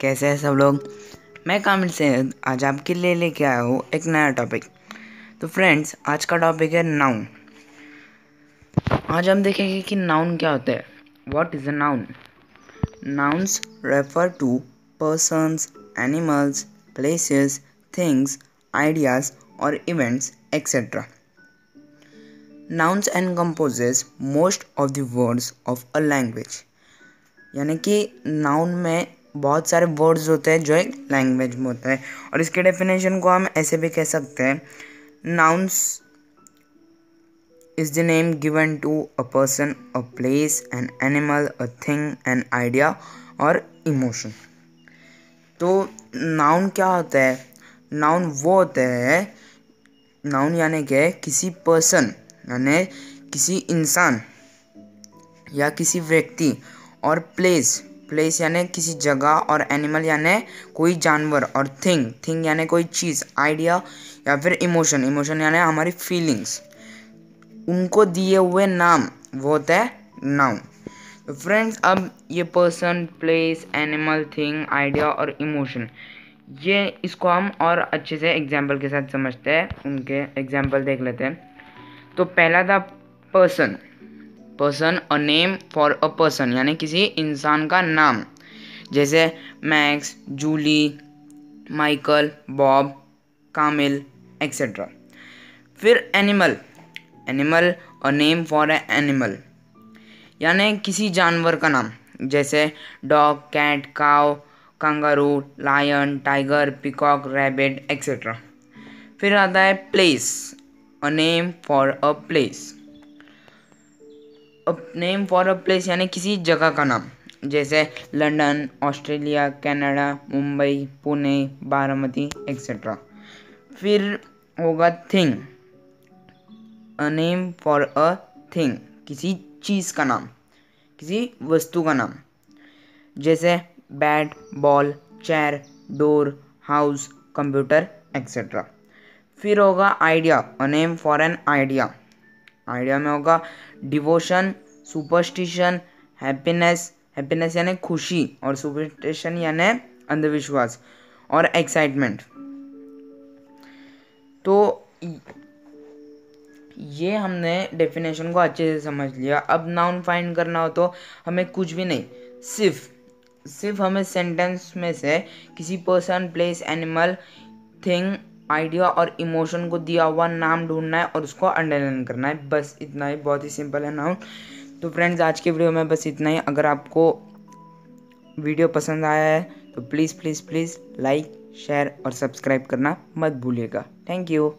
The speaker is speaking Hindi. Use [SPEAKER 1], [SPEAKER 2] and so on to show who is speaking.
[SPEAKER 1] कैसे हैं सब लोग? मैं कामिल से आज आपके लिए लेके आया हूँ एक नया टॉपिक तो फ्रेंड्स आज का टॉपिक है नाउन आज हम देखेंगे कि नाउन क्या होता है। What is a noun nouns refer to persons animals places things ideas और events etcetera nouns and composes most of the words of a language यानी कि नाउन में बहुत सारे वर्ड्स होते हैं जो एक लैंग्वेज में होता है। और इसके डेफिनेशन को हम ऐसे भी कह सकते हैं nouns is the name given to a person a place an animal a thing an idea और इमोशन तो नाउन क्या होता है? नाउन वो होता है नाउन यानी कि किसी पर्सन यानी किसी इंसान या किसी व्यक्ति और प्लेस प्लेस यानी किसी जगह और एनिमल यानी कोई जानवर और थिंग थिंग यानी कोई चीज़, आइडिया या फिर इमोशन इमोशन यानी हमारी फीलिंग्स। उनको दिए हुए नाम, वो होता है नाउन। तो फ्रेंड्स, अब ये person, place, animal, thing, idea और इमोशन, ये इसको हम और अच्छे से एग्ज़ाम्पल के साथ समझते हैं, उनके एग्ज़ाम्पल देख लेते हैं। तो पहला था person. Person a name for a person यानी किसी इंसान का नाम। जैसे Max, Julie, Michael, Bob, Kamil etcetera फिर animal. Animal a name for a animal यानी किसी जानवर का नाम। जैसे dog, cat cow kangaroo, lion, tiger, peacock, rabbit etcetera फिर आता है place. A name for a place name for a place यानी किसी जगह का नाम। जैसे London Australia, Canada, Mumbai, Pune, Baramati etcetera फिर होगा thing a name for a thing किसी चीज़ का नाम। किसी वस्तु का नाम। जैसे bat ball chair door house computer etcetera फिर होगा idea a name for an idea idea में होगा। डिवोशन, सुपरस्टिशन, हैप्पीनेस हैप्पीनेस यानी खुशी और सुपरस्टिशन यानी अंधविश्वास और एक्साइटमेंट। तो ये हमने डेफिनेशन को अच्छे से समझ लिया। अब नाउन फाइंड करना हो तो हमें कुछ भी नहीं, सिर्फ़ सिर्फ़ हमें सेंटेंस में से किसी person, place, animal, thing idea और इमोशन को दिया हुआ नाम ढूंढना है और उसको अंडरलाइन करना है। बस इतना ही, बहुत ही सिंपल है नाउन तो फ्रेंड्स, आज के वीडियो में बस इतना ही। अगर आपको वीडियो पसंद आया है तो please please please like, share और सब्सक्राइब करना मत भूलिएगा। Thank you.